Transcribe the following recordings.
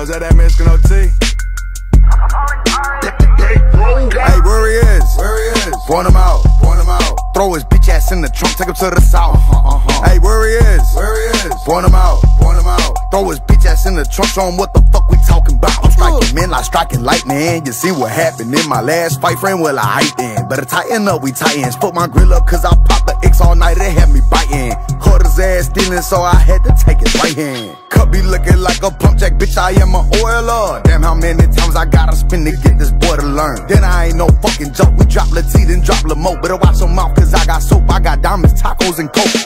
yo, is that Mexican OT? Hey, where he is? Where he is? Point him out. Point him out. Throw his bitch ass in the trunk, take him to the south. Uh-huh, uh-huh. Hey, where he is? Where he is? Point him out. Point him out. Throw his bitch ass in the trunk, show him what the fuck we talking about. I'm striking men like striking lightning. You see what happened in my last fight, friend? Well, I hyped in. Better tighten up, we tighten. Put my grill up, cause I popped the X all night, it had me biting. Caught his ass stealing, so I had to take his right hand. Cup be looking like a pump jack, bitch, I am a oiler. Damn, how many times I gotta spin to get this boy to learn. Then I ain't no fucking joke, we drop Latif, then drop Lamo. Better watch your mouth, cause I got soap, I got diamonds, tacos, and coke.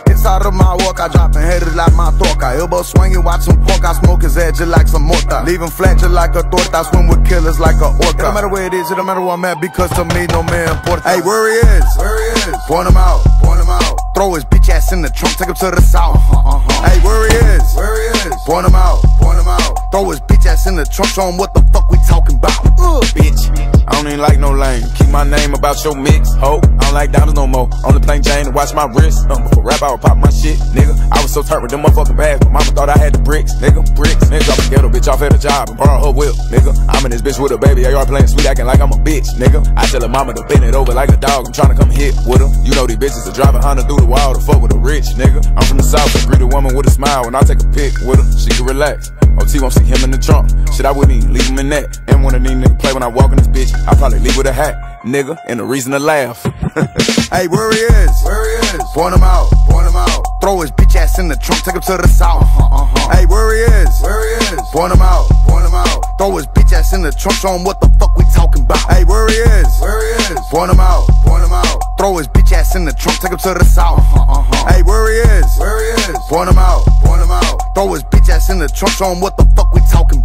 Inside of my Wock, I dropping headers like my torca. Elbow swinging, watch some pork, I smoke his edge like some mortar. Leave him flat just like a torta, I swim with killers like a orca. It don't matter where it is, it don't matter where I'm at, because to me, no man important. Hey, where he is? Where he is? Point him out, point him out. Throw his bitch ass in the trunk, take him to the south. Uh-huh, uh-huh. Hey, where he is? Where he is? Point him out, point him out. Throw his bitch ass in the trunk, show him what the fuck we talking about. Uh. bitch. Don't even like no lame. Keep my name about your mix, ho. I don't like diamonds no more. Only plain Jane to watch my wrist. Um, before rap, I would pop my shit, nigga. I was so turned with them motherfucking bags, but mama thought I had the bricks, nigga. Bricks, nigga. A bitch off at a job and borrow her whip, nigga. I'm in this bitch with a baby. AR playing sweet, acting like I'm a bitch, nigga. I tell her mama to bend it over like a dog. I'm trying to come hit with her. You know these bitches are driving Honda through the wall to fuck with a rich, nigga. I'm from the south, I greet a woman with a smile when I take a pic with her. She can relax. OT won't see him in the trunk. Shit, I wouldn't even leave him in that. And one of these niggas play when I walk in this bitch. I probably leave with a hat, nigga, and a reason to laugh. hey, where he is? Where he is? Point him out, point him out. Throw his bitch ass in the trunk, take him to the south. Uh-huh, uh-huh. Hey, where he is? Where he is? Point him out, point him out. Throw his bitch ass in the trunk, show him what the fuck we talking about. Hey, where he is? Where he is? Point him out, point him out. Throw his bitch ass in the trunk, take him to the south. Uh-huh, uh-huh. Hey, where he is? Where he is? Point him out, point him out. Throw his bitch ass in the trunk, show him what the fuck we talking about.